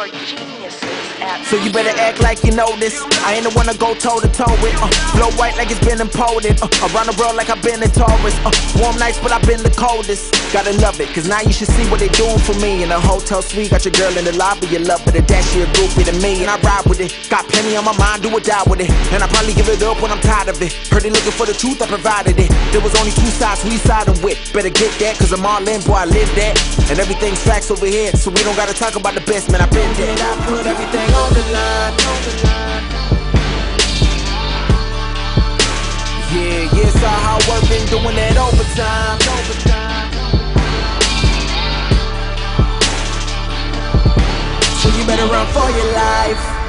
are geniuses at So you better act like you know this. I ain't the one to go toe to toe with. Uh, blow white like it's been imported. Uh, around the world like I've been a tourist. Uh, warm nights, but I've been the coldest. Gotta love it, cause now you should see what they doing for me. In a hotel suite, got your girl in the lobby. You love it, a groupie to me. And I ride with it. Got plenty on my mind, do or die with it. And I probably give it up when I'm tired of it. Heard they looking for the truth, I provided it. There was only two sides we siding with. Better get that, cause I'm all in, boy, I live that. And everything's facts over here, so we don't gotta talk about the best, man. I've been there. I put everything on the line. On the line. Yeah, yeah, saw how work been doing that overtime. Better run for your life.